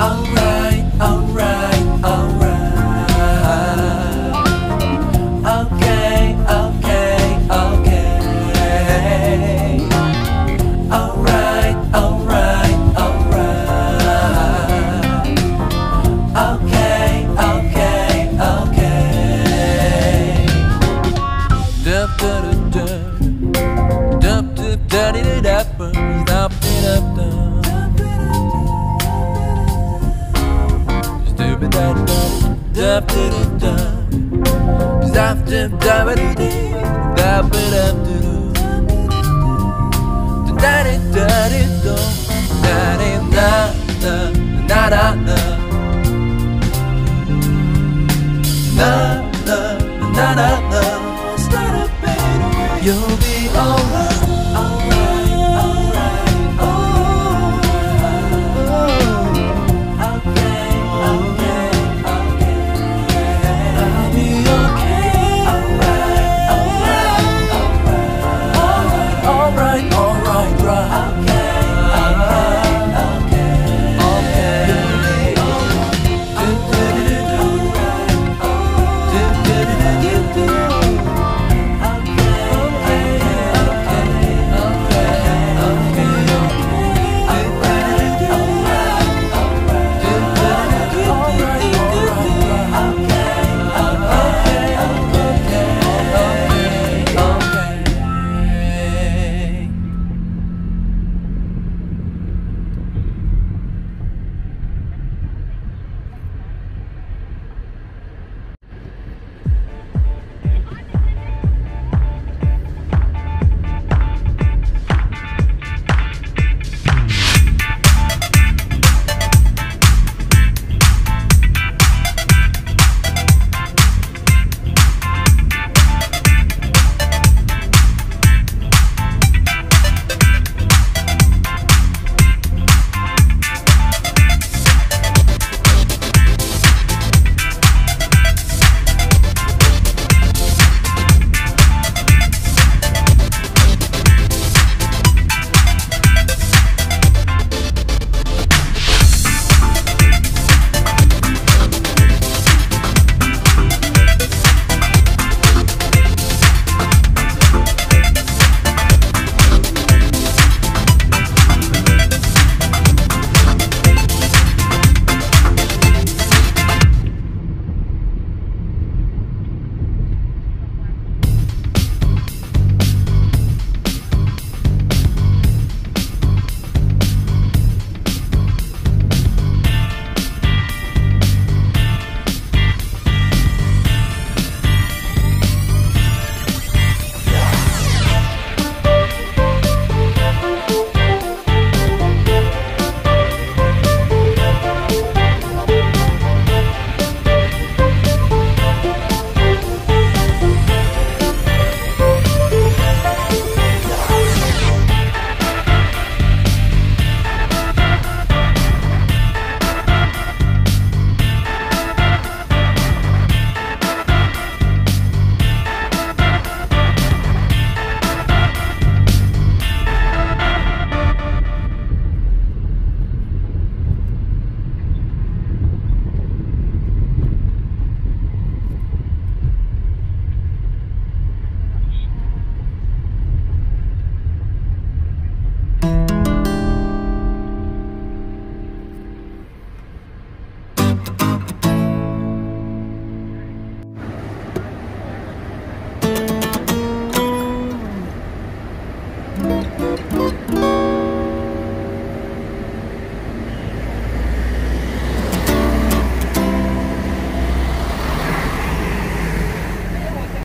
Alright. dab dab dab dab dab